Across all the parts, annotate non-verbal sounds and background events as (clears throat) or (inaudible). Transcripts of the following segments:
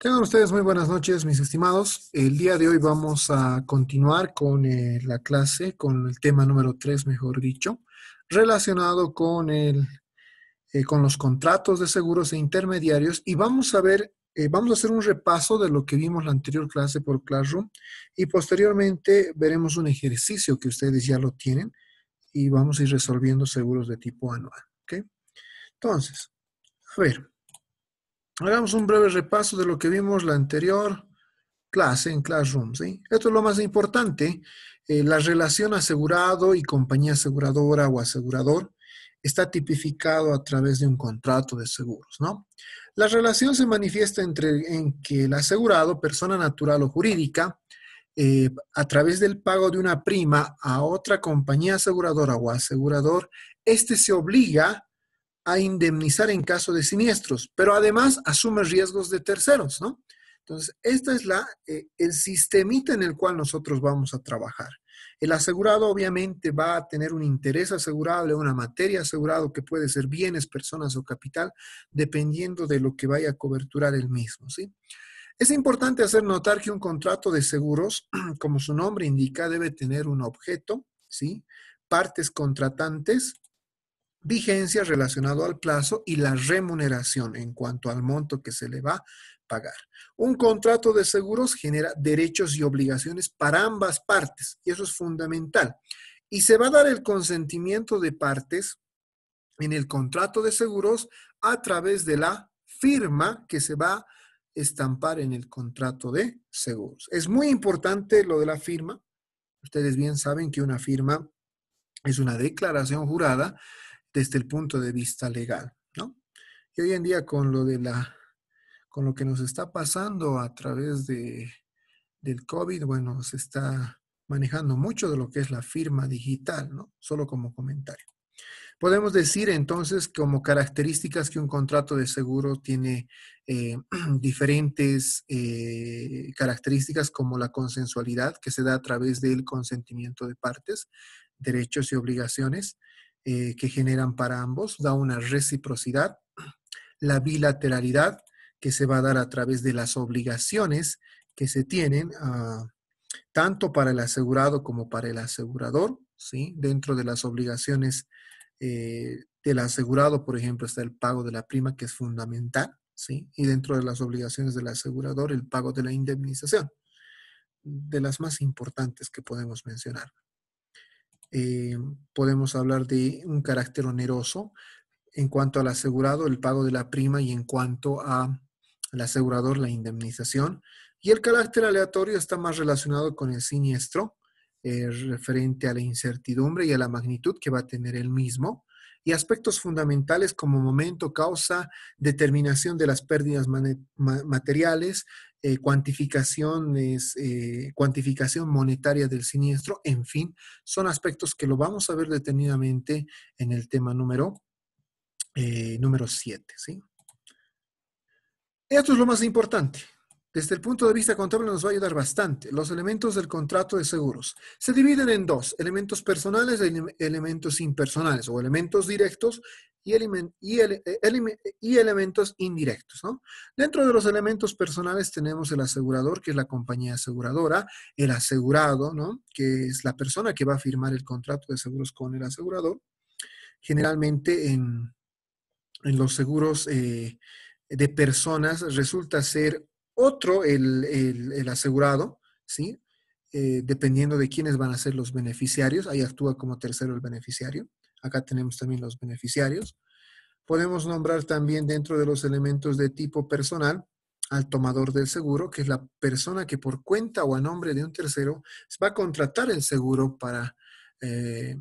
Tengan ustedes muy buenas noches, mis estimados. El día de hoy vamos a continuar con eh, la clase, con el tema número 3, mejor dicho, relacionado con, el, eh, con los contratos de seguros e intermediarios y vamos a ver, eh, vamos a hacer un repaso de lo que vimos la anterior clase por Classroom y posteriormente veremos un ejercicio que ustedes ya lo tienen y vamos a ir resolviendo seguros de tipo anual. ¿ok? Entonces, a ver. Hagamos un breve repaso de lo que vimos la anterior clase en Classroom. ¿sí? Esto es lo más importante. Eh, la relación asegurado y compañía aseguradora o asegurador está tipificado a través de un contrato de seguros. ¿no? La relación se manifiesta entre, en que el asegurado, persona natural o jurídica, eh, a través del pago de una prima a otra compañía aseguradora o asegurador, este se obliga a indemnizar en caso de siniestros, pero además asume riesgos de terceros, ¿no? Entonces, este es la, eh, el sistemita en el cual nosotros vamos a trabajar. El asegurado obviamente va a tener un interés asegurable, una materia asegurado que puede ser bienes, personas o capital, dependiendo de lo que vaya a coberturar el mismo, ¿sí? Es importante hacer notar que un contrato de seguros, (clears throat) como su nombre indica, debe tener un objeto, ¿sí? Partes contratantes, vigencia relacionado al plazo y la remuneración en cuanto al monto que se le va a pagar. Un contrato de seguros genera derechos y obligaciones para ambas partes y eso es fundamental. Y se va a dar el consentimiento de partes en el contrato de seguros a través de la firma que se va a estampar en el contrato de seguros. Es muy importante lo de la firma. Ustedes bien saben que una firma es una declaración jurada desde el punto de vista legal, ¿no? Y hoy en día con lo de la, con lo que nos está pasando a través de, del COVID, bueno, se está manejando mucho de lo que es la firma digital, ¿no? Solo como comentario. Podemos decir entonces como características que un contrato de seguro tiene eh, (clears throat) diferentes eh, características como la consensualidad que se da a través del consentimiento de partes, derechos y obligaciones, eh, que generan para ambos, da una reciprocidad, la bilateralidad que se va a dar a través de las obligaciones que se tienen ah, tanto para el asegurado como para el asegurador, ¿sí? Dentro de las obligaciones eh, del asegurado, por ejemplo, está el pago de la prima, que es fundamental, ¿sí? Y dentro de las obligaciones del asegurador, el pago de la indemnización, de las más importantes que podemos mencionar. Eh, podemos hablar de un carácter oneroso en cuanto al asegurado, el pago de la prima y en cuanto al asegurador, la indemnización. Y el carácter aleatorio está más relacionado con el siniestro, eh, referente a la incertidumbre y a la magnitud que va a tener el mismo y aspectos fundamentales como momento, causa, determinación de las pérdidas materiales, eh, cuantificaciones, eh, cuantificación monetaria del siniestro, en fin, son aspectos que lo vamos a ver detenidamente en el tema número, eh, número 7. ¿sí? Esto es lo más importante. Desde el punto de vista contable nos va a ayudar bastante. Los elementos del contrato de seguros se dividen en dos, elementos personales e elementos impersonales o elementos directos y, y, elementos indirectos. Dentro de los elementos personales tenemos el asegurador, que es la compañía aseguradora, el asegurado, ¿no? que es la persona que va a firmar el contrato de seguros con el asegurador. Generalmente en, los seguros eh, de personas resulta ser otro, el, asegurado, ¿sí? Eh, dependiendo de quiénes van a ser los beneficiarios, ahí actúa como tercero el beneficiario. Acá tenemos también los beneficiarios. Podemos nombrar también dentro de los elementos de tipo personal al tomador del seguro, que es la persona que por cuenta o a nombre de un tercero va a contratar el seguro para, eh,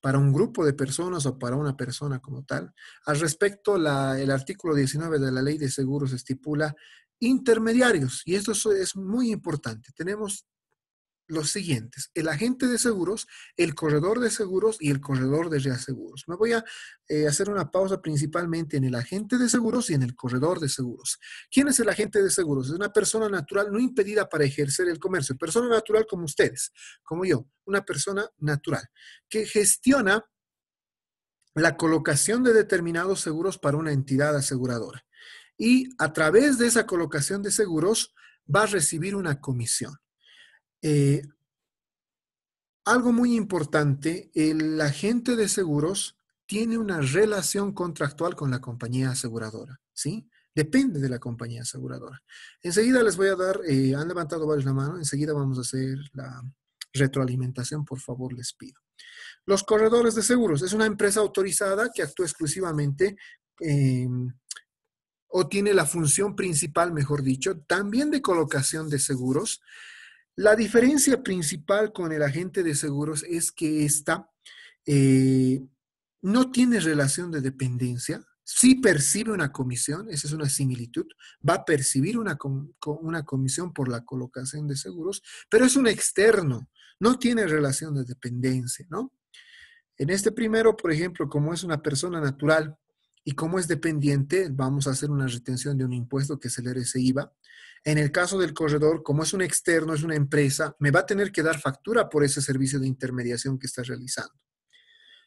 para un grupo de personas o para una persona como tal. Al respecto, el artículo 19 de la ley de seguros estipula intermediarios. Y esto es muy importante. Tenemos los siguientes, el agente de seguros, el corredor de seguros y el corredor de reaseguros. Me voy a eh, hacer una pausa principalmente en el agente de seguros y en el corredor de seguros. ¿Quién es el agente de seguros? Es una persona natural no impedida para ejercer el comercio, persona natural como ustedes, como yo, una persona natural, que gestiona la colocación de determinados seguros para una entidad aseguradora y a través de esa colocación de seguros va a recibir una comisión. Eh, algo muy importante, el agente de seguros tiene una relación contractual con la compañía aseguradora, ¿sí? Depende de la compañía aseguradora. Enseguida les voy a dar, eh, han levantado varios la mano, enseguida vamos a hacer la retroalimentación, por favor, les pido. Los corredores de seguros es una empresa autorizada que actúa exclusivamente em, o tiene la función principal, mejor dicho, también de colocación de seguros. La diferencia principal con el agente de seguros es que ésta eh, no tiene relación de dependencia, sí percibe una comisión, esa es una similitud, va a percibir una, una comisión por la colocación de seguros, pero es un externo, no tiene relación de dependencia, ¿no? En este primero, por ejemplo, como es una persona natural y como es dependiente, vamos a hacer una retención de un impuesto que es el RSIVA. En el caso del corredor, como es un externo, es una empresa, me va a tener que dar factura por ese servicio de intermediación que está realizando.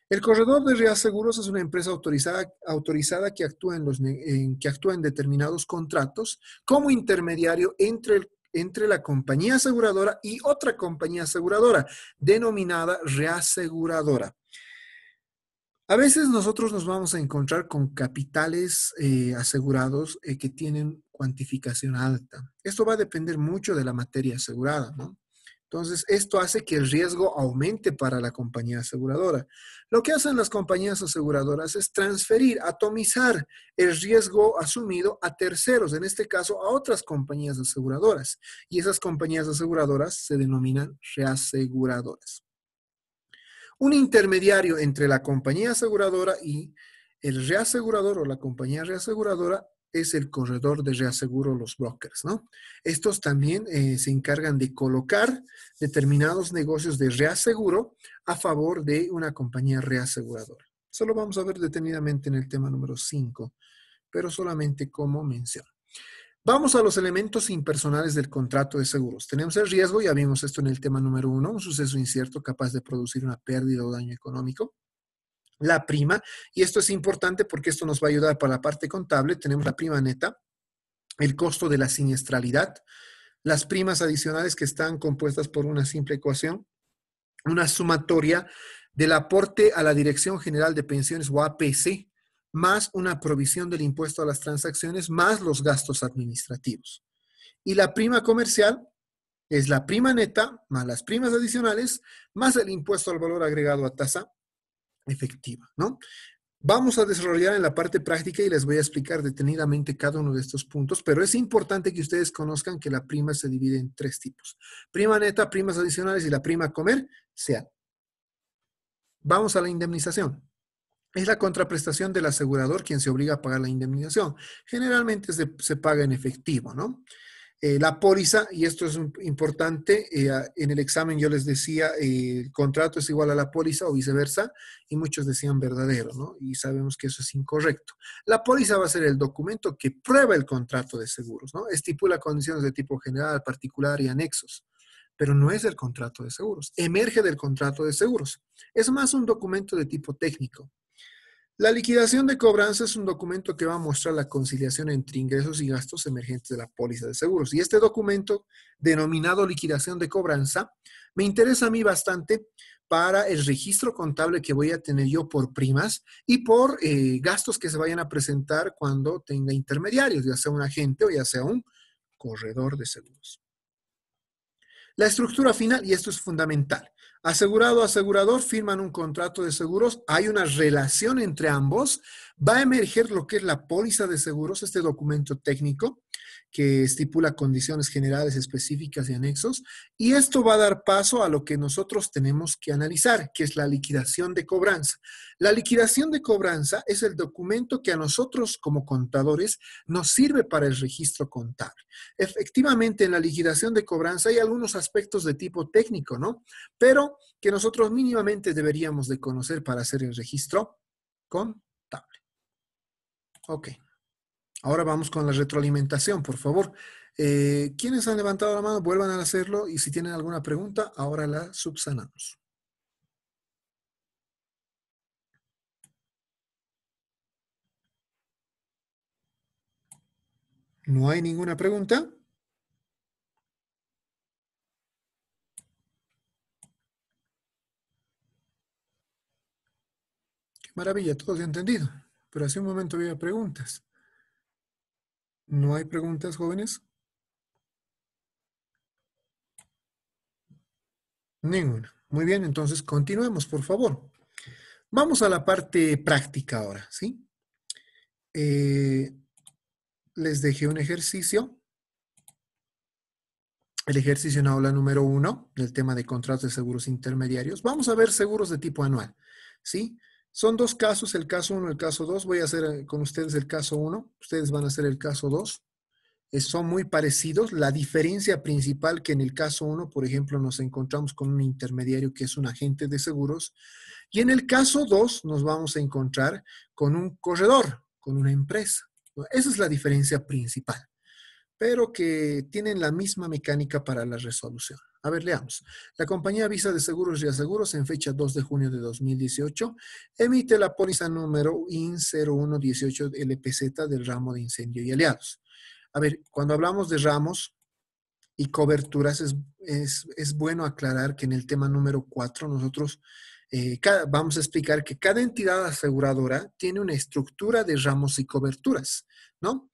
El corredor de reaseguros es una empresa autorizada, autorizada que, actúa en los, que determinados contratos como intermediario entre, entre la compañía aseguradora y otra compañía aseguradora, denominada reaseguradora. A veces nosotros nos vamos a encontrar con capitales eh, asegurados eh, que tienen cuantificación alta. Esto va a depender mucho de la materia asegurada, ¿no? Entonces, esto hace que el riesgo aumente para la compañía aseguradora. Lo que hacen las compañías aseguradoras es transferir, atomizar el riesgo asumido a terceros, en este caso a otras compañías aseguradoras. Y esas compañías aseguradoras se denominan reaseguradoras. Un intermediario entre la compañía aseguradora y el reasegurador o la compañía reaseguradora es el corredor de reaseguro, los brokers, ¿no? Estos también eh, se encargan de colocar determinados negocios de reaseguro a favor de una compañía reaseguradora. Solo vamos a ver detenidamente en el tema número 5, pero solamente como mención. Vamos a los elementos impersonales del contrato de seguros. Tenemos el riesgo, ya vimos esto en el tema número 1, un suceso incierto capaz de producir una pérdida o daño económico la prima, y esto es importante porque esto nos va a ayudar para la parte contable. Tenemos la prima neta, el costo de la siniestralidad, las primas adicionales que están compuestas por una simple ecuación, una sumatoria del aporte a la Dirección General de Pensiones o APC, más una provisión del impuesto a las transacciones, más los gastos administrativos. Y la prima comercial es la prima neta, más las primas adicionales, más el impuesto al valor agregado a tasa, efectiva, ¿no? Vamos a desarrollar en la parte práctica y les voy a explicar detenidamente cada uno de estos puntos, pero es importante que ustedes conozcan que la prima se divide en tres tipos. Prima neta, primas adicionales y la prima comercial. Vamos a la indemnización. Es la contraprestación del asegurador quien se obliga a pagar la indemnización. Generalmente se, se paga en efectivo, ¿no? Eh, la póliza, y esto es importante, eh, en el examen yo les decía, eh, el contrato es igual a la póliza o viceversa, y muchos decían verdadero, ¿no? Y sabemos que eso es incorrecto. La póliza va a ser el documento que prueba el contrato de seguros, ¿no? Estipula condiciones de tipo general, particular y anexos, pero no es el contrato de seguros, emerge del contrato de seguros. Es más un documento de tipo técnico. La liquidación de cobranza es un documento que va a mostrar la conciliación entre ingresos y gastos emergentes de la póliza de seguros. Y este documento, denominado liquidación de cobranza, me interesa a mí bastante para el registro contable que voy a tener yo por primas y por eh, gastos que se vayan a presentar cuando tenga intermediarios, ya sea un agente o ya sea un corredor de seguros. La estructura final, y esto es fundamental, asegurado, asegurador firman un contrato de seguros, hay una relación entre ambos, va a emerger lo que es la póliza de seguros, este documento técnico, que estipula condiciones generales específicas y anexos, y esto va a dar paso a lo que nosotros tenemos que analizar, que es la liquidación de cobranza. La liquidación de cobranza es el documento que a nosotros como contadores nos sirve para el registro contable. Efectivamente, en la liquidación de cobranza hay algunos aspectos de tipo técnico, ¿no? Pero que nosotros mínimamente deberíamos de conocer para hacer el registro contable. Ok. Ahora vamos con la retroalimentación, por favor. Eh, ¿Quiénes han levantado la mano? Vuelvan a hacerlo y si tienen alguna pregunta, ahora la subsanamos. ¿No hay ninguna pregunta? Qué maravilla, todos entendido. Pero hace un momento había preguntas. ¿No hay preguntas, jóvenes? Ninguna. Muy bien, entonces continuemos, por favor. Vamos a la parte práctica ahora, ¿sí? Eh, les dejé un ejercicio. El ejercicio en aula número uno del tema de contratos de seguros intermediarios. Vamos a ver seguros de tipo anual, ¿sí? Son dos casos, el caso uno y el caso dos. Voy a hacer eh, con ustedes el caso uno. Ustedes van a hacer el caso dos son muy parecidos. La diferencia principal que en el caso 1, por ejemplo, nos encontramos con un intermediario que es un agente de seguros y en el caso 2 nos vamos a encontrar con un corredor, con una empresa. Esa es la diferencia principal, pero que tienen la misma mecánica para la resolución. A ver, leamos. La compañía Visa de Seguros y Aseguros en fecha 2 de junio de 2018 emite la póliza número IN 0118 LPZ del ramo de incendio y aliados a ver, cuando hablamos de ramos y coberturas, es, bueno aclarar que en el tema número 4 nosotros eh, vamos a explicar que cada entidad aseguradora tiene una estructura de ramos y coberturas, ¿no?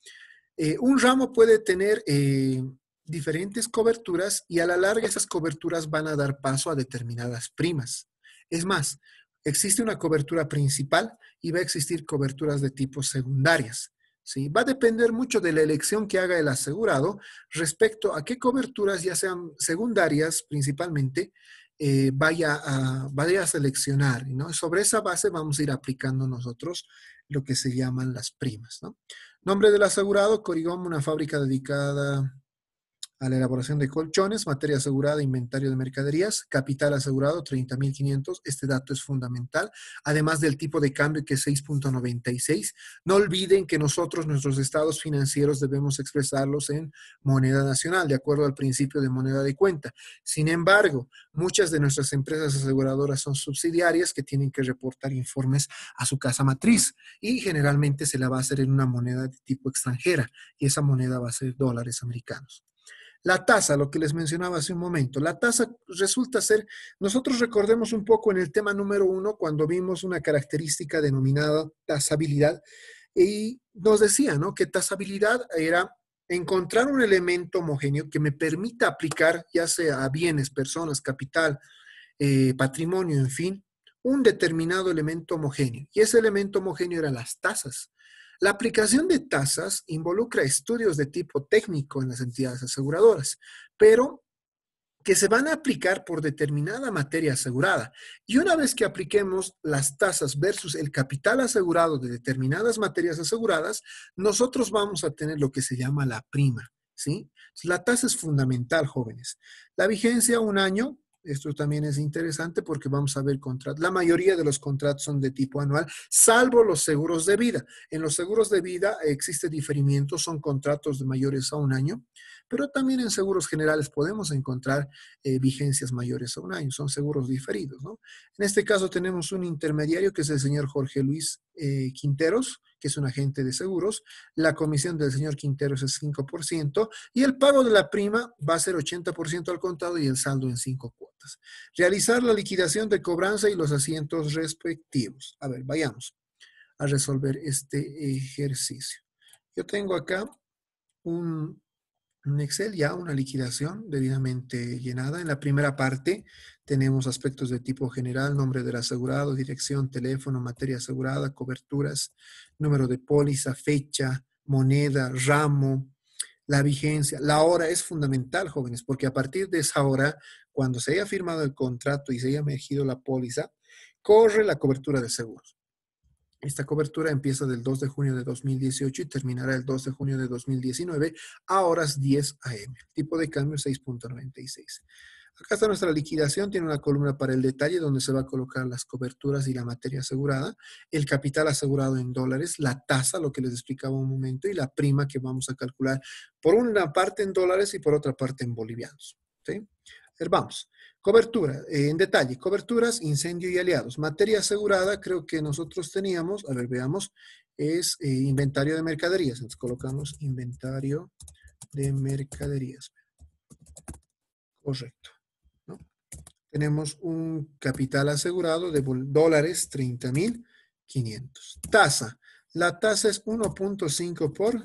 Eh, un ramo puede tener eh, diferentes coberturas y a la larga esas coberturas van a dar paso a determinadas primas. Es más, existe una cobertura principal y va a existir coberturas de tipo secundarias. ¿sí? Va a depender mucho de la elección que haga el asegurado respecto a qué coberturas, ya sean secundarias principalmente, eh, vaya, a, vaya a seleccionar. ¿no? Sobre esa base vamos a ir aplicando nosotros lo que se llaman las primas. ¿no? Nombre del asegurado, Corigom, una fábrica dedicada a la elaboración de colchones, materia asegurada, inventario de mercaderías, capital asegurado 30.500. Este dato es fundamental, además del tipo de cambio que es 6.96. No olviden que nosotros, nuestros estados financieros, debemos expresarlos en moneda nacional, de acuerdo al principio de moneda de cuenta. Sin embargo, muchas de nuestras empresas aseguradoras son subsidiarias que tienen que reportar informes a su casa matriz y generalmente se la va a hacer en una moneda de tipo extranjera y esa moneda va a ser dólares americanos. La tasa, lo que les mencionaba hace un momento, la tasa resulta ser, nosotros recordemos un poco en el tema número uno, cuando vimos una característica denominada tasabilidad, y nos decía, ¿no? Que tasabilidad era encontrar un elemento homogéneo que me permita aplicar, ya sea a bienes, personas, capital, eh, patrimonio, en fin, un determinado elemento homogéneo. Y ese elemento homogéneo eran las tasas. La aplicación de tasas involucra estudios de tipo técnico en las entidades aseguradoras, pero que se van a aplicar por determinada materia asegurada. Y una vez que apliquemos las tasas versus el capital asegurado de determinadas materias aseguradas, nosotros vamos a tener lo que se llama la prima. ¿sí? La tasa es fundamental, jóvenes. La vigencia, un año, esto también es interesante porque vamos a ver contratos. La mayoría de los contratos son de tipo anual, salvo los seguros de vida. En los seguros de vida existe diferimiento, son contratos de mayores a un año, pero también en seguros generales podemos encontrar eh, vigencias mayores a un año, son seguros diferidos. ¿no? En este caso tenemos un intermediario que es el señor Jorge Luis eh, Quinteros, que es un agente de seguros. La comisión del señor Quinteros es 5% y el pago de la prima va a ser 80% al contado y el saldo en 5 cuotas. Realizar la liquidación de cobranza y los asientos respectivos. A ver, vayamos a resolver este ejercicio. Yo tengo acá un, un Excel ya, una liquidación debidamente llenada. En la primera parte tenemos aspectos de tipo general, nombre del asegurado, dirección, teléfono, materia asegurada, coberturas, número de póliza, fecha, moneda, ramo, la vigencia. La hora es fundamental, jóvenes, porque a partir de esa hora, cuando se haya firmado el contrato y se haya emergido la póliza, corre la cobertura de seguros. Esta cobertura empieza del 2 de junio de 2018 y terminará el 2 de junio de 2019 a horas 10 a.m. Tipo de cambio 6.96. Acá está nuestra liquidación, tiene una columna para el detalle donde se va a colocar las coberturas y la materia asegurada, el capital asegurado en dólares, la tasa, lo que les explicaba un momento, y la prima que vamos a calcular por una parte en dólares y por otra parte en bolivianos. ¿sí? A ver, vamos. Cobertura, eh, en detalle, coberturas, incendio y aliados. Materia asegurada, creo que nosotros teníamos, a ver, veamos, es eh, inventario de mercaderías. Entonces colocamos inventario de mercaderías. Correcto. Tenemos un capital asegurado de dólares 30.500. Tasa. La tasa es 1.5 por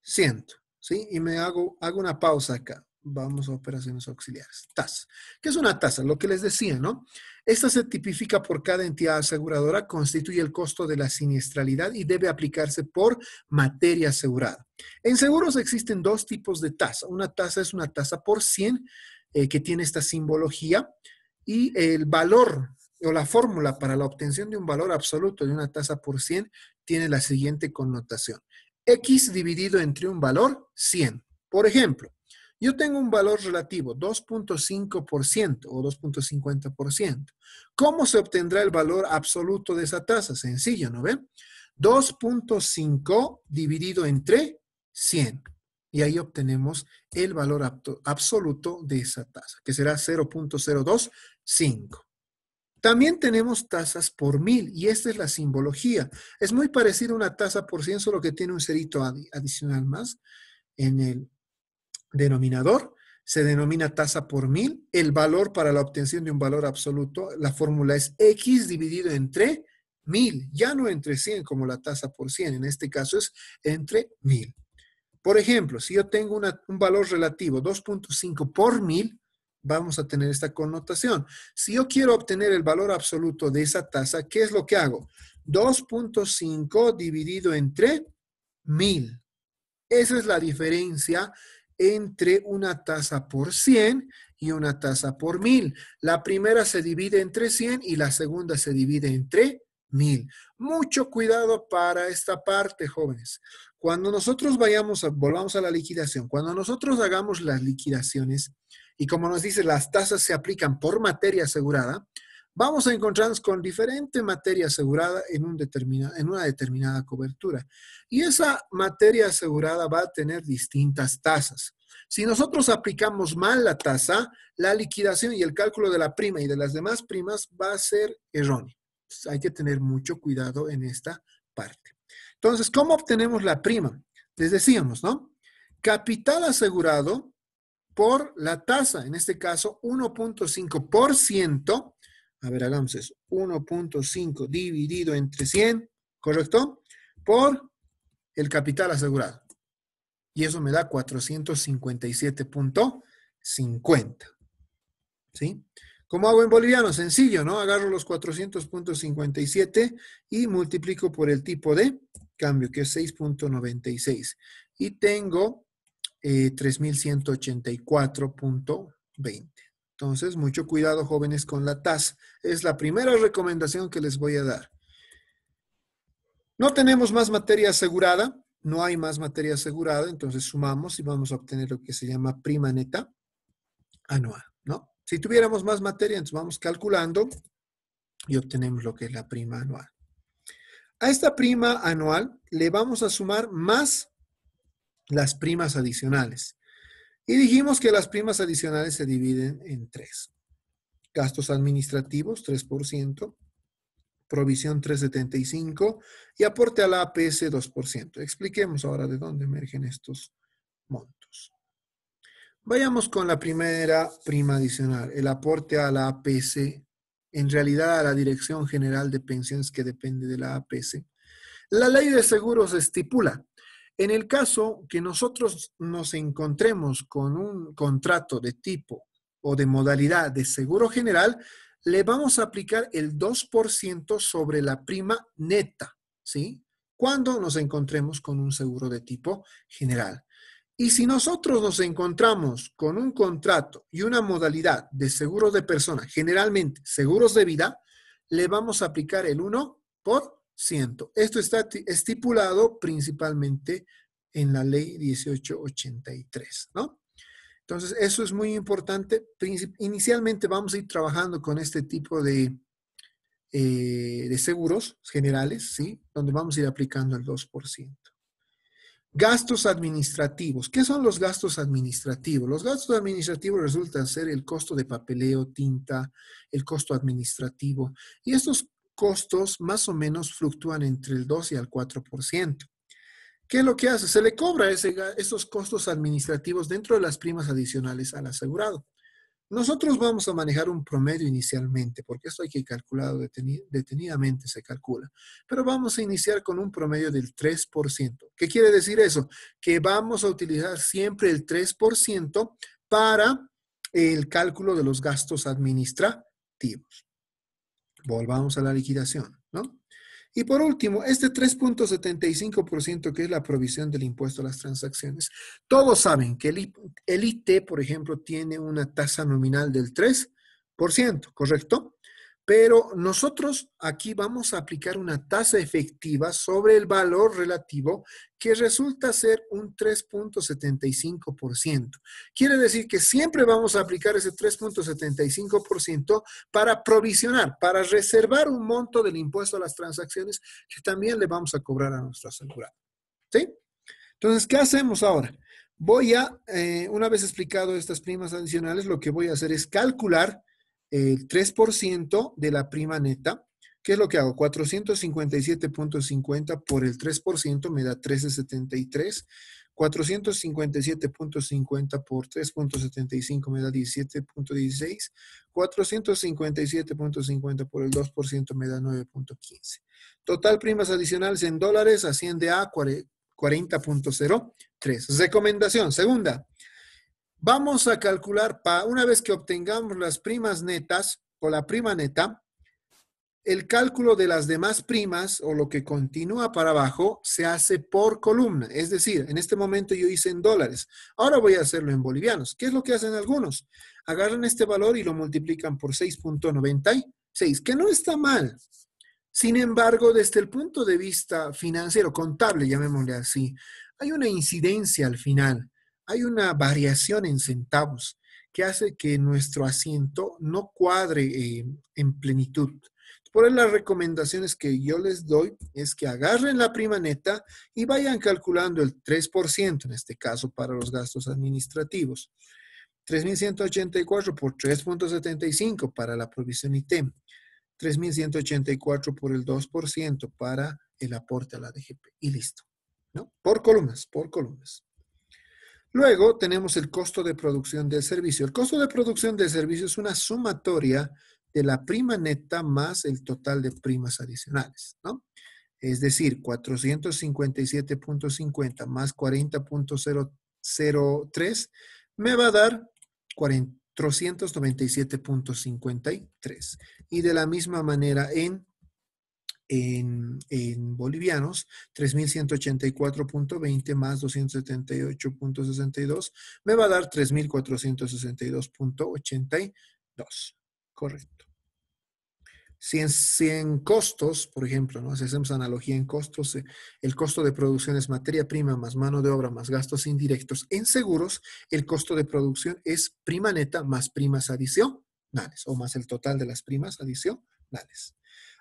ciento. ¿Sí? Y me hago, hago una pausa acá. Vamos a operaciones auxiliares. Tasa. ¿Qué es una tasa? Lo que les decía, ¿no? Esta se tipifica por cada entidad aseguradora, constituye el costo de la siniestralidad y debe aplicarse por materia asegurada. En seguros existen dos tipos de tasa. Una tasa es una tasa por 100 eh, que tiene esta simbología y el valor o la fórmula para la obtención de un valor absoluto de una tasa por 100 tiene la siguiente connotación. X dividido entre un valor 100. Por ejemplo, yo tengo un valor relativo, 2.5% o 2.50%. ¿Cómo se obtendrá el valor absoluto de esa tasa? Sencillo, ¿no ven? 2.5 dividido entre 100. Y ahí obtenemos el valor absoluto de esa tasa, que será 0.025. También tenemos tasas por mil y esta es la simbología. Es muy parecido a una tasa por 100, solo que tiene un cerito adicional más en el denominador, se denomina tasa por mil. El valor para la obtención de un valor absoluto, la fórmula es X dividido entre mil, ya no entre 100 como la tasa por 100, en este caso es entre mil. Por ejemplo, si yo tengo un valor relativo 2.5 por mil, vamos a tener esta connotación. Si yo quiero obtener el valor absoluto de esa tasa, ¿qué es lo que hago? 2.5 dividido entre mil. Esa es la diferencia entre una tasa por 100 y una tasa por 1000. La primera se divide entre 100 y la segunda se divide entre 1000. Mucho cuidado para esta parte, jóvenes. Cuando nosotros vayamos, a, volvamos a la liquidación, cuando nosotros hagamos las liquidaciones y como nos dice, las tasas se aplican por materia asegurada, vamos a encontrarnos con diferente materia asegurada en, un en una determinada cobertura. Y esa materia asegurada va a tener distintas tasas. Si nosotros aplicamos mal la tasa, la liquidación y el cálculo de la prima y de las demás primas va a ser erróneo. hay que tener mucho cuidado en esta parte. Entonces, ¿cómo obtenemos la prima? Les decíamos, ¿no? Capital asegurado por la tasa, en este caso 1.5% a ver, hagamos eso. 1.5 dividido entre 100, ¿correcto? Por el capital asegurado. Y eso me da 457.50. ¿Sí? ¿Cómo hago en boliviano? Sencillo, ¿no? Agarro los 400.57 y multiplico por el tipo de cambio, que es 6.96. Y tengo eh, 3.184.20. Entonces, mucho cuidado, jóvenes, con la tasa. Es la primera recomendación que les voy a dar. No tenemos más materia asegurada, no hay más materia asegurada, entonces sumamos y vamos a obtener lo que se llama prima neta anual, ¿no? Si tuviéramos más materia, entonces vamos calculando y obtenemos lo que es la prima anual. A esta prima anual le vamos a sumar más las primas adicionales. Y dijimos que las primas adicionales se dividen en tres. Gastos administrativos, 3%, provisión 3,75 y aporte a la APS 2%. Expliquemos ahora de dónde emergen estos montos. Vayamos con la primera prima adicional, el aporte a la APS, en realidad a la Dirección General de Pensiones que depende de la APS. La ley de seguros estipula en el caso que nosotros nos encontremos con un contrato de tipo o de modalidad de seguro general, le vamos a aplicar el 2% sobre la prima neta, ¿sí? Cuando nos encontremos con un seguro de tipo general. Y si nosotros nos encontramos con un contrato y una modalidad de seguro de persona, generalmente seguros de vida, le vamos a aplicar el 1 por esto está estipulado principalmente en la ley 1883, ¿no? Entonces, eso es muy importante. Inicialmente vamos a ir trabajando con este tipo de, eh, de seguros generales, ¿sí? Donde vamos a ir aplicando el 2%. Gastos administrativos. ¿Qué son los gastos administrativos? Los gastos administrativos resultan ser el costo de papeleo, tinta, el costo administrativo. Y estos costos más o menos fluctúan entre el 2 y el 4%. ¿Qué es lo que hace? Se le cobra esos costos administrativos dentro de las primas adicionales al asegurado. Nosotros vamos a manejar un promedio inicialmente, porque esto hay que calcularlo detenidamente, se calcula. Pero vamos a iniciar con un promedio del 3%. ¿Qué quiere decir eso? Que vamos a utilizar siempre el 3% para el cálculo de los gastos administrativos. Volvamos a la liquidación, ¿no? Y por último, este 3.75% que es la provisión del impuesto a las transacciones. Todos saben que el, el IT, por ejemplo, tiene una tasa nominal del 3%, ¿correcto? Pero nosotros aquí vamos a aplicar una tasa efectiva sobre el valor relativo que resulta ser un 3.75%. Quiere decir que siempre vamos a aplicar ese 3.75% para provisionar, para reservar un monto del impuesto a las transacciones que también le vamos a cobrar a nuestro asegurado. ¿Sí? Entonces, ¿qué hacemos ahora? Voy a, eh, una vez explicado estas primas adicionales, lo que voy a hacer es calcular el 3% de la prima neta. ¿Qué es lo que hago? 457.50 por el 3% me da 1373. 457.50 por 3.75 me da 17.16. 457.50 por el 2% me da 9.15. Total primas adicionales en dólares asciende a 40.03. Recomendación. Segunda, Vamos a calcular, una vez que obtengamos las primas netas o la prima neta, el cálculo de las demás primas o lo que continúa para abajo se hace por columna. Es decir, en este momento yo hice en dólares. Ahora voy a hacerlo en bolivianos. ¿Qué es lo que hacen algunos? Agarran este valor y lo multiplican por 6.96, que no está mal. Sin embargo, desde el punto de vista financiero, contable, llamémosle así, hay una incidencia al final hay una variación en centavos que hace que nuestro asiento no cuadre eh, en plenitud. Por eso las recomendaciones que yo les doy es que agarren la prima neta y vayan calculando el 3% en este caso para los gastos administrativos. 3.184 por 3.75 para la provisión IT. 3.184 por el 2% para el aporte a la DGP. Y listo. ¿no? Por columnas, por columnas. Luego tenemos el costo de producción del servicio. El costo de producción del servicio es una sumatoria de la prima neta más el total de primas adicionales, ¿no? Es decir, 457.50 más 40.003 me va a dar 497.53. Y de la misma manera en en, bolivianos, 3.184.20 más 278.62 me va a dar 3.462.82. Correcto. Si en, costos, por ejemplo, ¿no? si hacemos analogía en costos, eh, el costo de producción es materia prima más mano de obra más gastos indirectos. En seguros, el costo de producción es prima neta más primas adicionales o más el total de las primas adicionales.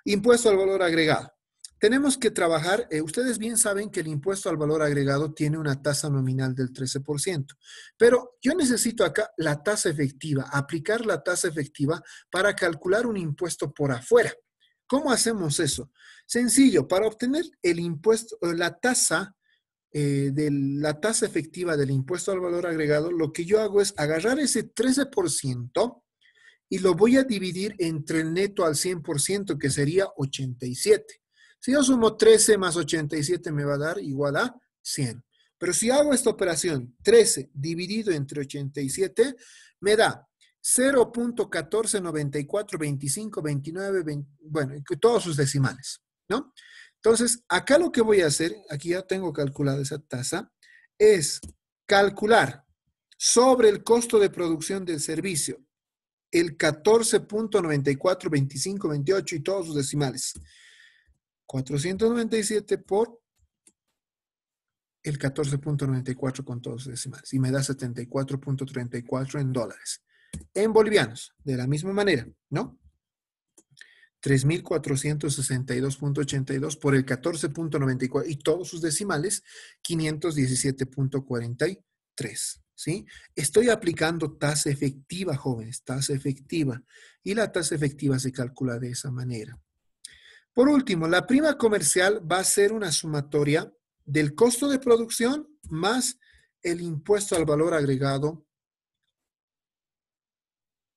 Impuesto al valor agregado. Tenemos que trabajar, eh, ustedes bien saben que el impuesto al valor agregado tiene una tasa nominal del 13%, pero yo necesito acá la tasa efectiva, aplicar la tasa efectiva para calcular un impuesto por afuera. ¿Cómo hacemos eso? Sencillo, para obtener el impuesto, la tasa eh, de la tasa efectiva del impuesto al valor agregado, lo que yo hago es agarrar ese 13%, y lo voy a dividir entre el neto al 100%, que sería 87. Si yo sumo 13 más 87 me va a dar igual a 100. Pero si hago esta operación, 13 dividido entre 87, me da 0.1494, 25, 29, bueno, todos sus decimales, ¿no? Entonces, acá lo que voy a hacer, aquí ya tengo calculada esa tasa, es calcular sobre el costo de producción del servicio el 14.94, 25, 28 y todos sus decimales. 497 por el 14.94 con todos sus decimales y me da 74.34 en dólares. En bolivianos, de la misma manera, ¿no? 3.462.82 por el 14.94 y todos sus decimales, 517.43. ¿sí? Estoy aplicando tasa efectiva, jóvenes, tasa efectiva. Y la tasa efectiva se calcula de esa manera. Por último, la prima comercial va a ser una sumatoria del costo de producción más el impuesto al valor agregado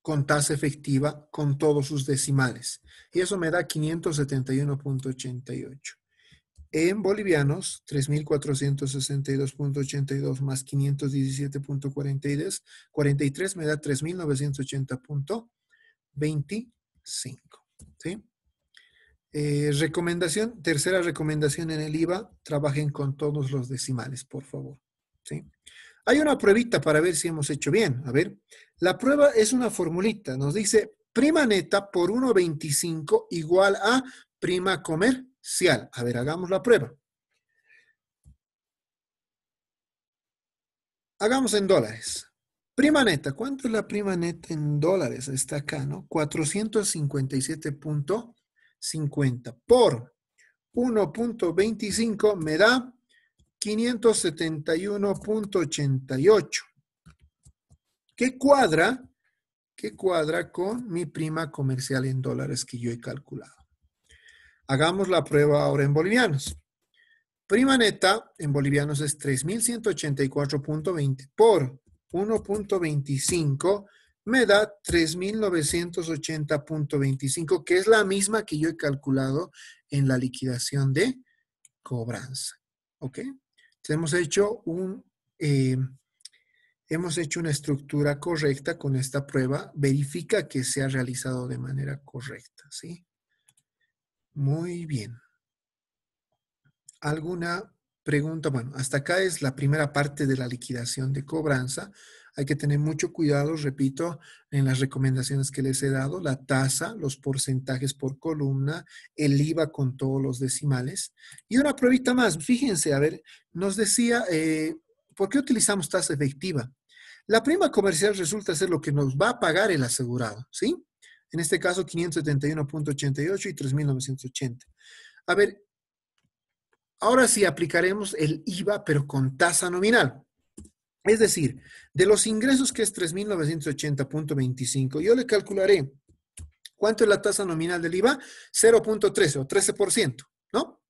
con tasa efectiva con todos sus decimales. Y eso me da 571.88. En bolivianos, 3.462.82 más 517.43 me da 3.980.25. ¿Sí? Eh, recomendación, tercera recomendación en el IVA, trabajen con todos los decimales, por favor. ¿sí? Hay una pruebita para ver si hemos hecho bien. A ver, la prueba es una formulita. Nos dice prima neta por 1.25 igual a prima A ver, hagamos la prueba. Hagamos en dólares. Prima neta, ¿cuánto es la prima neta en dólares? Está acá, ¿no? 457.50 por 1.25 me da 571.88. ¿Qué cuadra? ¿Qué cuadra con mi prima comercial en dólares que yo he calculado? Hagamos la prueba ahora en bolivianos. Prima neta en bolivianos es 3.184.20 por 1.25 me da 3.980.25, que es la misma que yo he calculado en la liquidación de cobranza. ¿Ok? hemos hecho un... Eh, hemos hecho una estructura correcta con esta prueba. Verifica que se ha realizado de manera correcta, ¿sí? Muy bien. ¿Alguna pregunta? Bueno, hasta acá es la primera parte de la liquidación de cobranza. Hay que tener mucho cuidado, repito, en las recomendaciones que les he dado, la tasa, los porcentajes por columna, el IVA con todos los decimales. Y una pruebita más, fíjense, a ver, nos decía, eh, ¿por qué utilizamos tasa efectiva? La prima comercial resulta ser lo que nos va a pagar el asegurado, ¿sí? En este caso, 571.88 y 3.980. A ver, ahora sí aplicaremos el IVA, pero con tasa nominal. Es decir, de los ingresos que es 3.980.25, yo le calcularé cuánto es la tasa nominal del IVA, 0.13 o 13%, ¿no?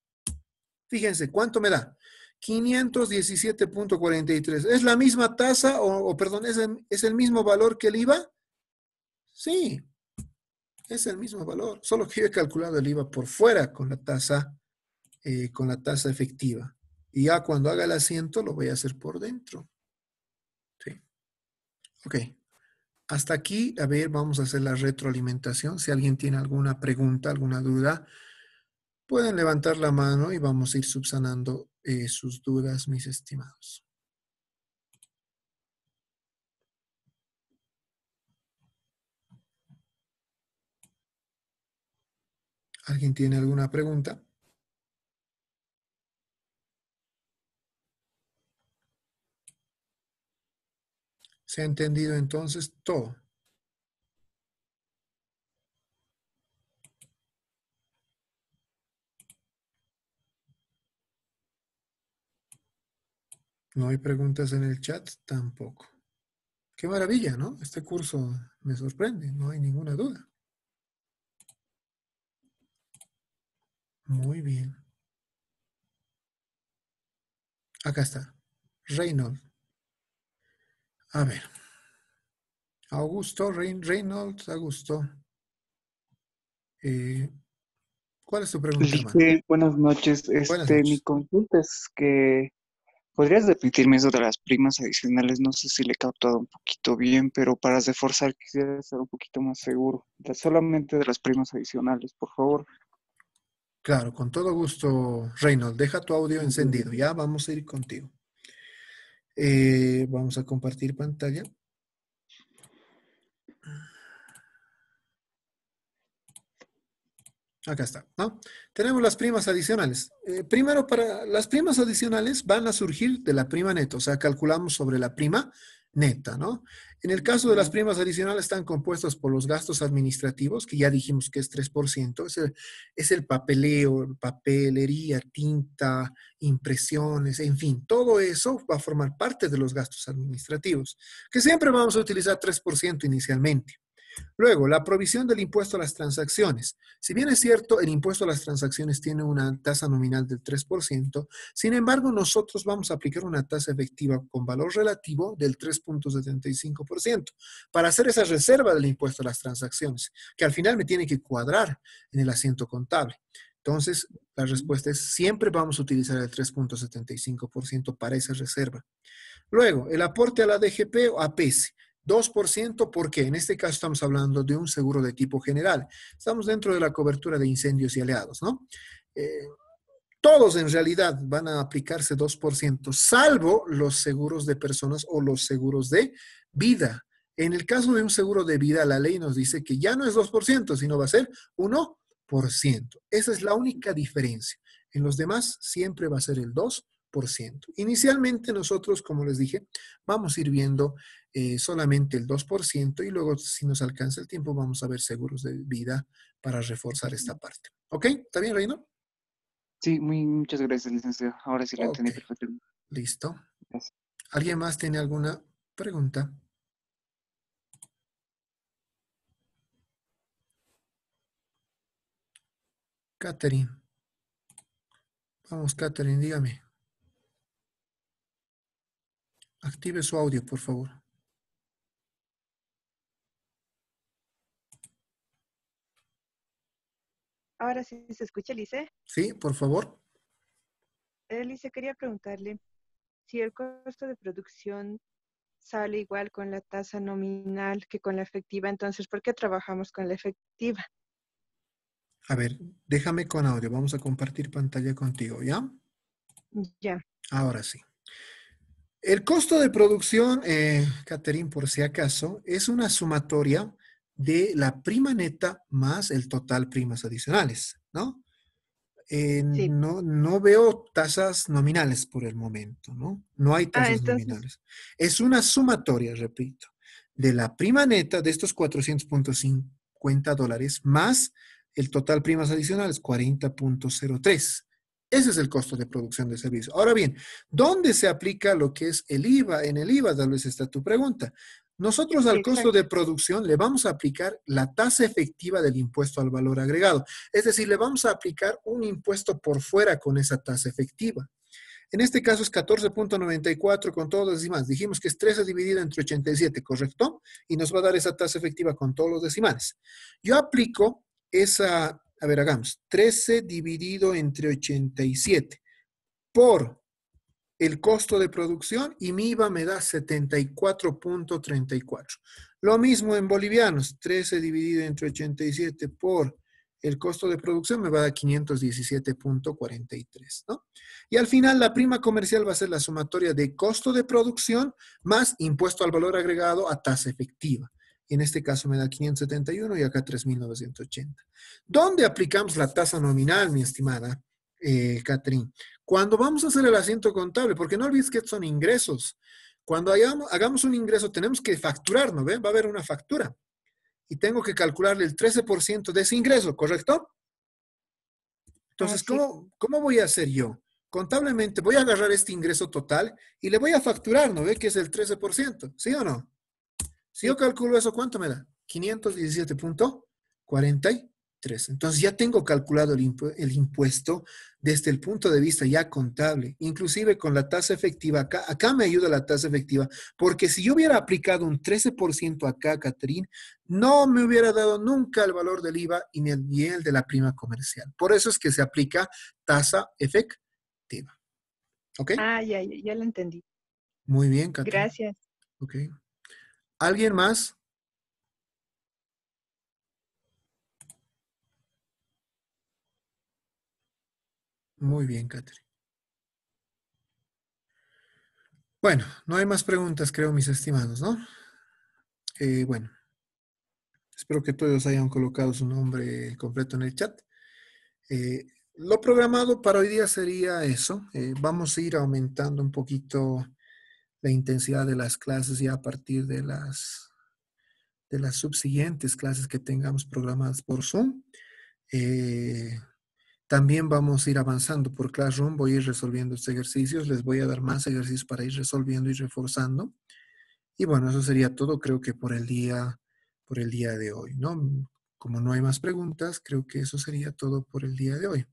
Fíjense, ¿cuánto me da? 517.43. ¿Es la misma tasa o, perdón, ¿es el, ¿es el mismo valor que el IVA? Sí, es el mismo valor, solo que yo he calculado el IVA por fuera con la tasa, eh, con la tasa efectiva. Y ya cuando haga el asiento lo voy a hacer por dentro. Ok. Hasta aquí, a ver, vamos a hacer la retroalimentación. Si alguien tiene alguna pregunta, alguna duda, pueden levantar la mano y vamos a ir subsanando eh, sus dudas, mis estimados. ¿Alguien tiene alguna pregunta? ¿Se ha entendido entonces todo? No hay preguntas en el chat tampoco. Qué maravilla, ¿no? Este curso me sorprende, no hay ninguna duda. Muy bien. Acá está. Reynold. A ver. Augusto, Reynolds, Augusto. Eh, ¿Cuál es tu pregunta? buenas noches. Este, Mi consulta es que podrías repetirme eso de las primas adicionales. No sé si le he captado un poquito bien, pero para reforzar quisiera estar un poquito más seguro. solamente de las primas adicionales, por favor. Claro, con todo gusto, Reynolds. Deja tu audio encendido. Ya vamos a ir contigo. Eh, vamos a compartir pantalla. Acá está, ¿no? Tenemos las primas adicionales. Eh, primero, para las primas adicionales van a surgir de la prima neta, o sea, calculamos sobre la prima neta, ¿no? En el caso de las primas adicionales están compuestas por los gastos administrativos, que ya dijimos que es 3%, es el, es el papeleo, papelería, tinta, impresiones, en fin, todo eso va a formar parte de los gastos administrativos, que siempre vamos a utilizar 3% inicialmente. Luego, la provisión del impuesto a las transacciones. Si bien es cierto, el impuesto a las transacciones tiene una tasa nominal del 3%, sin embargo, nosotros vamos a aplicar una tasa efectiva con valor relativo del 3.75% para hacer esa reserva del impuesto a las transacciones, que al final me tiene que cuadrar en el asiento contable. Entonces, la respuesta es siempre vamos a utilizar el 3.75% para esa reserva. Luego, el aporte a la DGP o APS. 2% porque en este caso estamos hablando de un seguro de tipo general. Estamos dentro de la cobertura de incendios y aliados, ¿no? Eh, todos en realidad van a aplicarse 2%, salvo los seguros de personas o los seguros de vida. En el caso de un seguro de vida, la ley nos dice que ya no es 2%, sino va a ser 1%. Esa es la única diferencia. En los demás siempre va a ser el 2%. Inicialmente nosotros, como les dije, vamos a ir viendo eh, solamente el 2% y luego si nos alcanza el tiempo vamos a ver seguros de vida para reforzar esta parte. ¿Ok? ¿Está bien, Reino? Sí, muy, muchas gracias, licenciado. Ahora sí lo entendí perfectamente. Listo. ¿Alguien más tiene alguna pregunta? Catherine. Vamos, Catherine, dígame. Active su audio, por favor. Ahora sí se escucha, Lice. Sí, por favor. Eh, Lice, quería preguntarle si el costo de producción sale igual con la tasa nominal que con la efectiva, entonces, ¿por qué trabajamos con la efectiva? A ver, déjame con audio. Vamos a compartir pantalla contigo, ¿ya? Ya. Ahora sí. El costo de producción, eh, Catherine, por si acaso, es una sumatoria de la prima neta más el total primas adicionales, ¿no? Eh, no, no veo tasas nominales por el momento, ¿no? No hay ah, tasas nominales. Es una sumatoria, repito, de la prima neta de estos 400.50 dólares más el total primas adicionales, 40.03. Ese es el costo de producción de servicio. Ahora bien, ¿dónde se aplica lo que es el IVA? En el IVA, tal vez está tu pregunta. Nosotros al costo de producción le vamos a aplicar la tasa efectiva del impuesto al valor agregado. Es decir, le vamos a aplicar un impuesto por fuera con esa tasa efectiva. En este caso es 14.94 con todos los decimales. Dijimos que es 13 dividido entre 87, ¿correcto? Y nos va a dar esa tasa efectiva con todos los decimales. Yo aplico esa a ver, hagamos 13 dividido entre 87 por el costo de producción y mi IVA me da 74.34. Lo mismo en bolivianos, 13 dividido entre 87 por el costo de producción me va a dar 517.43, ¿no? Y al final la prima comercial va a ser la sumatoria de costo de producción más impuesto al valor agregado a tasa efectiva en este caso me da 571 y acá 3.980. ¿Dónde aplicamos la tasa nominal, mi estimada eh, Catherine? Cuando vamos a hacer el asiento contable, porque no olvides que son ingresos. Cuando hagamos un ingreso tenemos que facturar, ¿no ven? Va a haber una factura. Y tengo que calcularle el 13% de ese ingreso, ¿correcto? Entonces, ¿cómo, ¿cómo voy a hacer yo? Contablemente voy a agarrar este ingreso total y le voy a facturar, ¿no ve? Que es el 13%, ¿sí o no? Si yo calculo eso, ¿cuánto me da? 517.43. Entonces ya tengo calculado el, impuesto desde el punto de vista ya contable, inclusive con la tasa efectiva acá. Acá me ayuda la tasa efectiva, porque si yo hubiera aplicado un 13% acá, Catherine, no me hubiera dado nunca el valor del IVA y ni el, de la prima comercial. Por eso es que se aplica tasa efectiva. ¿Ok? Ah, ya, ya, ya lo entendí. Muy bien, Catherine. Gracias. Ok. ¿Alguien más? Muy bien, Catherine. Bueno, no hay más preguntas, creo, mis estimados, ¿no? Eh, bueno, espero que todos hayan colocado su nombre completo en el chat. Eh, lo programado para hoy día sería eso. Eh, vamos a ir aumentando un poquito la intensidad de las clases ya a partir de las, de las subsiguientes clases que tengamos programadas por Zoom. Eh, también vamos a ir avanzando por Classroom, voy a ir resolviendo estos ejercicios, les voy a dar más ejercicios para ir resolviendo y reforzando. Y bueno, eso sería todo, creo que por el día, por el día de hoy, ¿no? Como no hay más preguntas, creo que eso sería todo por el día de hoy.